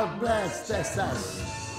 God bless Texas.